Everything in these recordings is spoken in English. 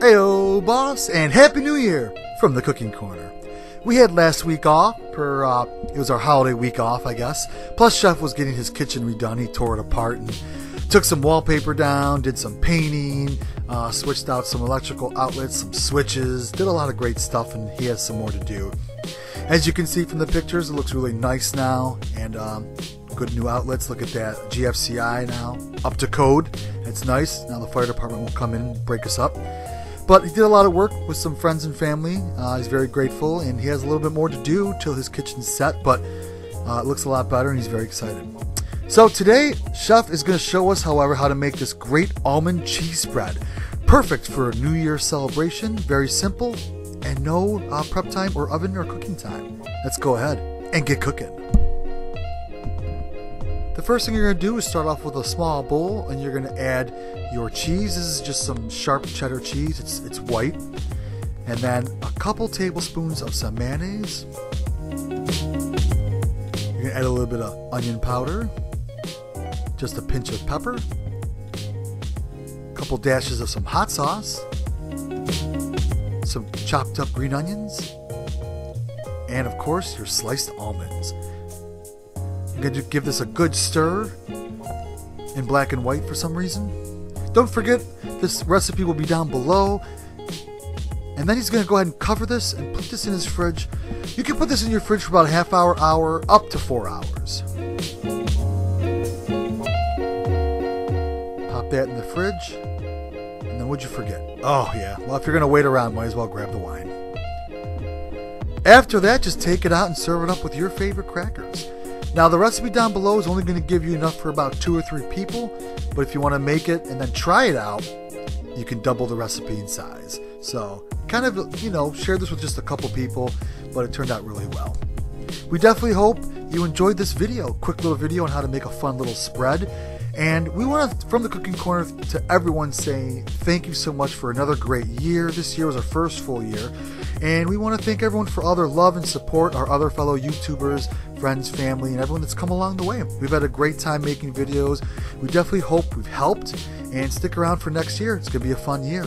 Ayo, boss, and Happy New Year from the Cooking Corner. We had last week off, per uh, it was our holiday week off, I guess. Plus, Chef was getting his kitchen redone. He tore it apart and took some wallpaper down, did some painting, uh, switched out some electrical outlets, some switches, did a lot of great stuff, and he has some more to do. As you can see from the pictures, it looks really nice now, and um, good new outlets. Look at that GFCI now, up to code. It's nice. Now the fire department will come in and break us up. But he did a lot of work with some friends and family. Uh, he's very grateful, and he has a little bit more to do till his kitchen's set, but uh, it looks a lot better, and he's very excited. So today, Chef is going to show us, however, how to make this great almond cheese spread. Perfect for a New Year celebration, very simple, and no uh, prep time or oven or cooking time. Let's go ahead and get cooking. The first thing you're going to do is start off with a small bowl and you're going to add your cheese. This is just some sharp cheddar cheese. It's it's white. And then a couple tablespoons of some mayonnaise. You're going to add a little bit of onion powder. Just a pinch of pepper. A couple dashes of some hot sauce. Some chopped up green onions. And of course, your sliced almonds. I'm going to give this a good stir in black and white for some reason. Don't forget, this recipe will be down below. And then he's going to go ahead and cover this and put this in his fridge. You can put this in your fridge for about a half hour, hour, up to four hours. Pop that in the fridge. And then what'd you forget? Oh, yeah. Well, if you're going to wait around, might as well grab the wine. After that, just take it out and serve it up with your favorite crackers. Now the recipe down below is only going to give you enough for about two or three people, but if you want to make it and then try it out, you can double the recipe in size. So kind of, you know, share this with just a couple people, but it turned out really well. We definitely hope you enjoyed this video, quick little video on how to make a fun little spread. And we want to, from the Cooking Corner, to everyone saying thank you so much for another great year. This year was our first full year. And we want to thank everyone for all their love and support, our other fellow YouTubers, friends, family, and everyone that's come along the way. We've had a great time making videos. We definitely hope we've helped. And stick around for next year. It's going to be a fun year.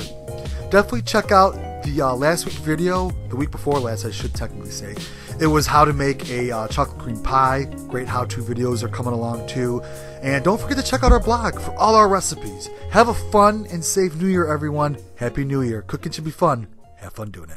Definitely check out the uh, last week video, the week before last, I should technically say. It was how to make a uh, chocolate cream pie. Great how-to videos are coming along too. And don't forget to check out our blog for all our recipes. Have a fun and safe New Year, everyone. Happy New Year. Cooking should be fun. Have fun doing it.